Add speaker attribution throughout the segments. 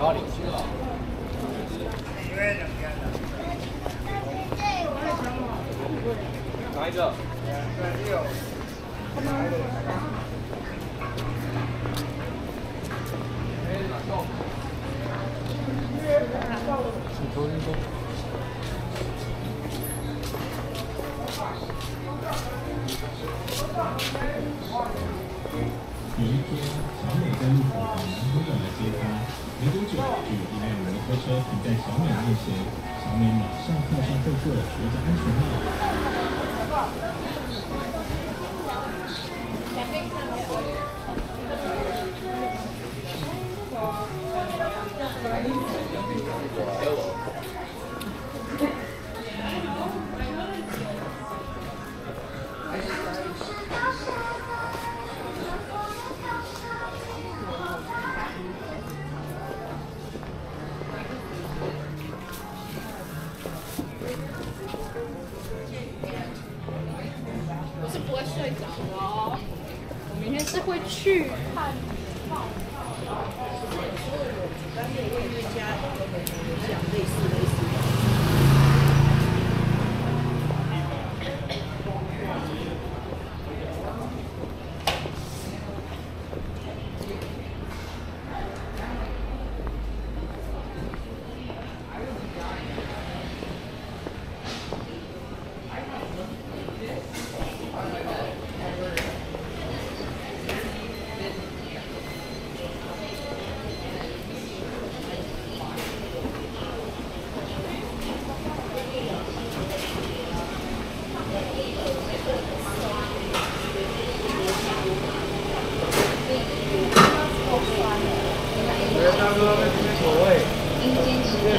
Speaker 1: audience.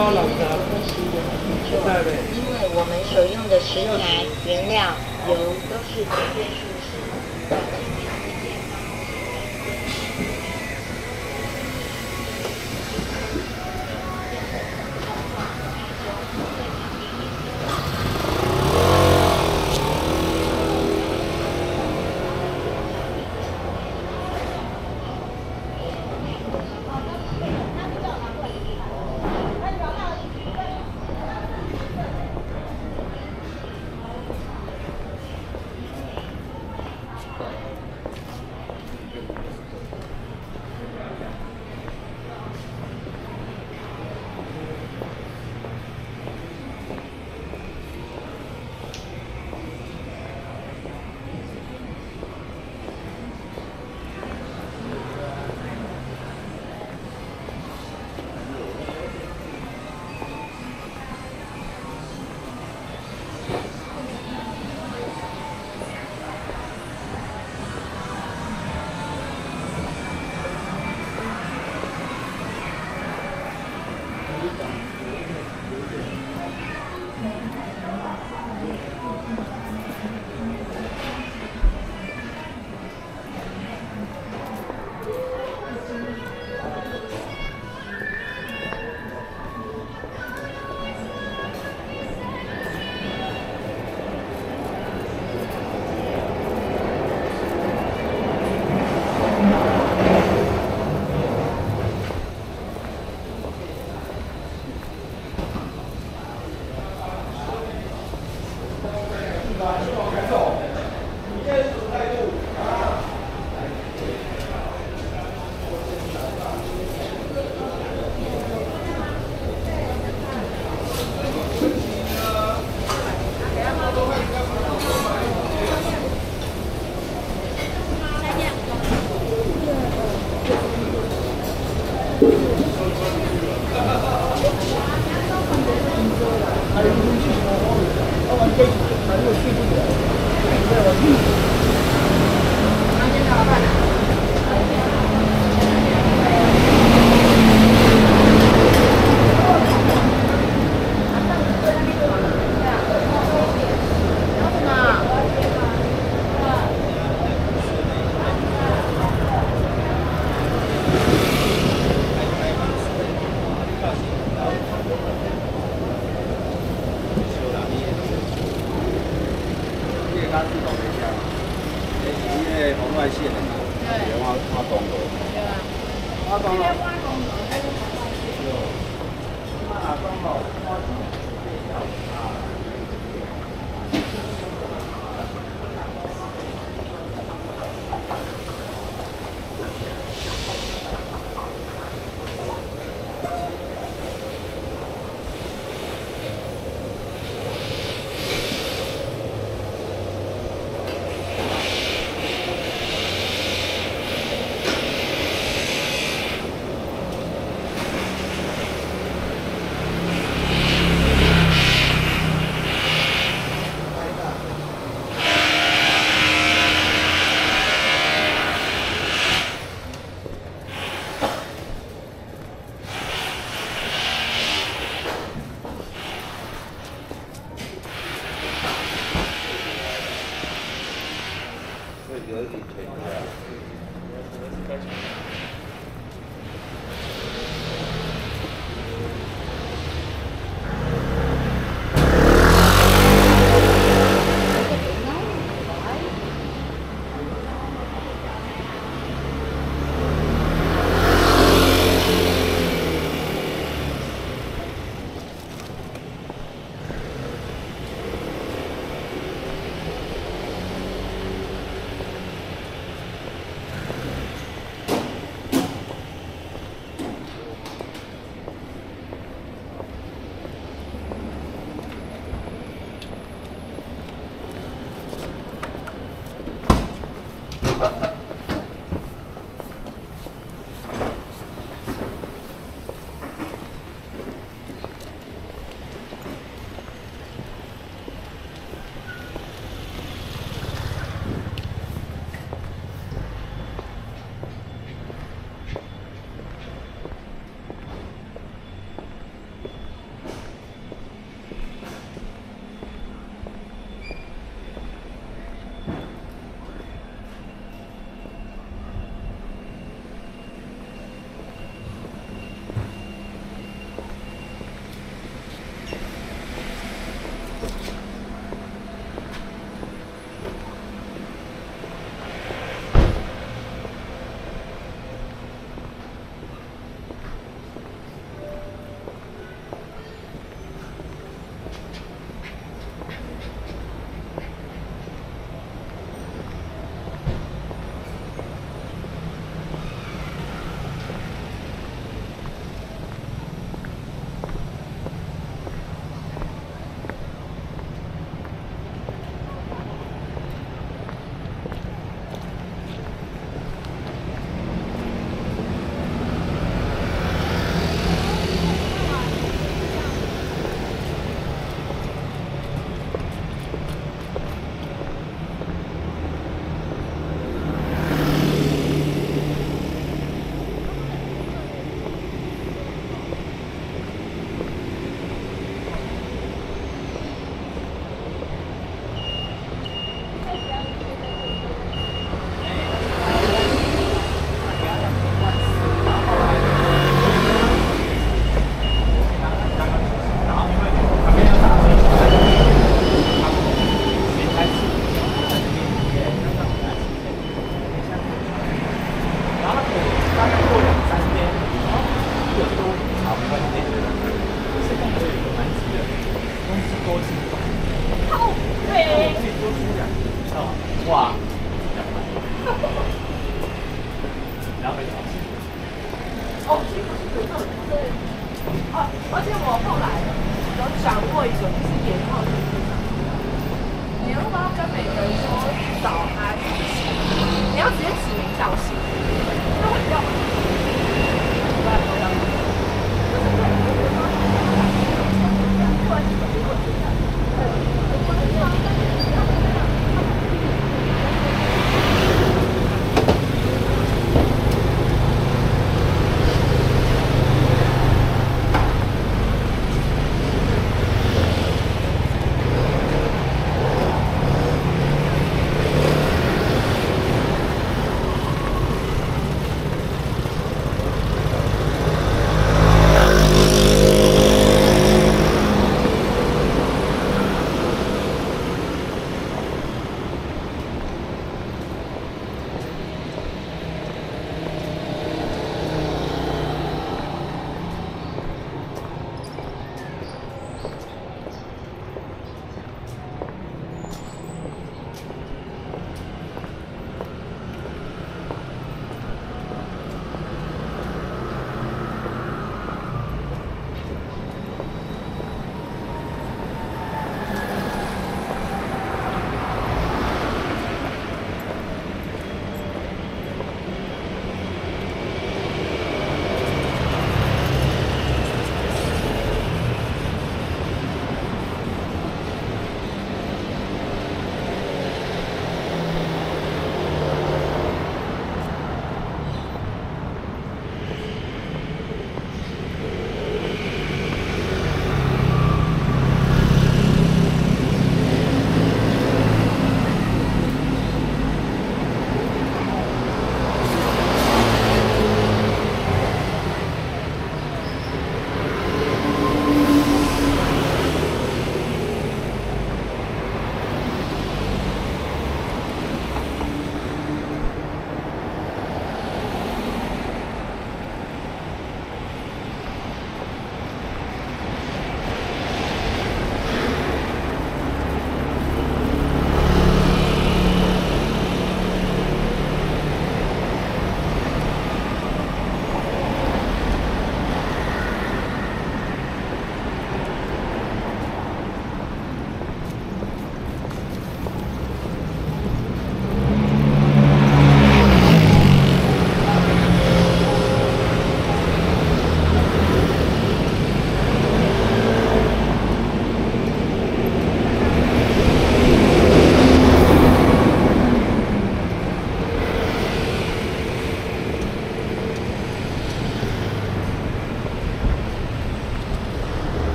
Speaker 2: acabado la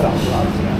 Speaker 3: Restaurant.